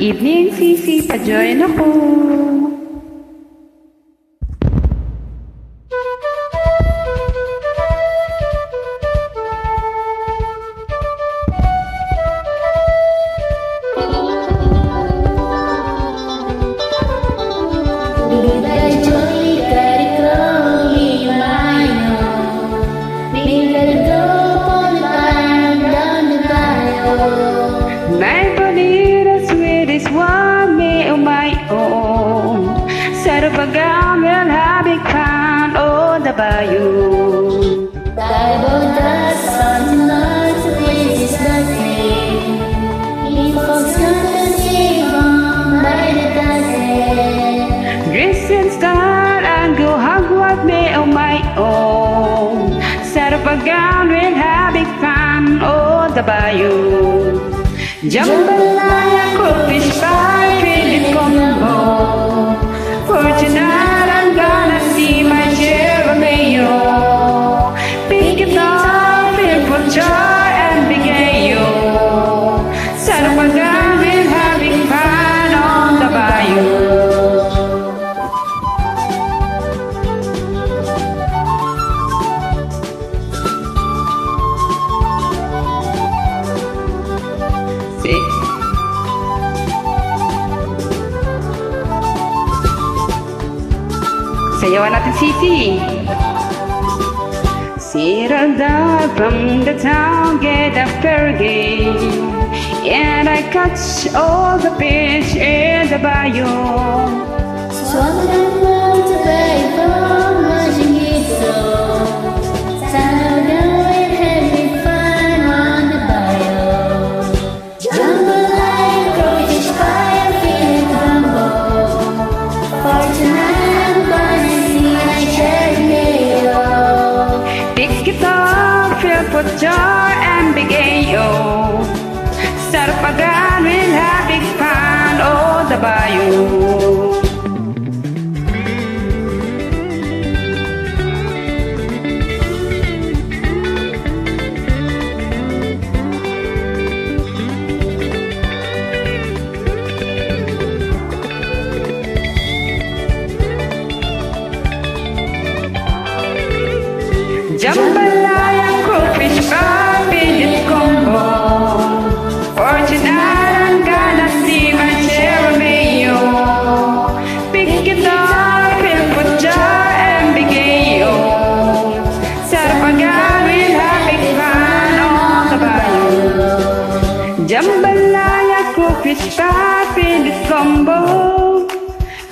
evening, Sisi, pa-join ako. The bayou. Bible does something not to please is nothing. He folks gonna sing on by the dozen. Dress in style and go hug what on my own. Set up a gown, we'll have it fun on oh, the bayou. Jambalaya, crawfish pie, Sayawan natin Sisi. Settle down from the town, get a ferry. And I catch all the fish in the bayou. Gay, oh. Sarpagan will have big fun, oh, the bayou. Jambalaya, Jambalaya, crawfish pie, billion combo.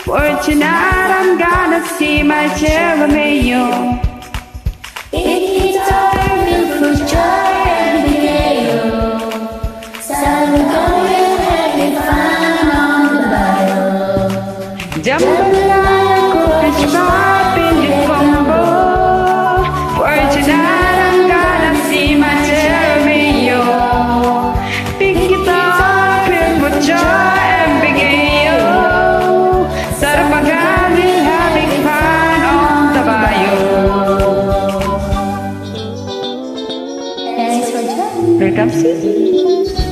For tonight, I'm gonna see my of mayo. Beautiful joy Não precisa.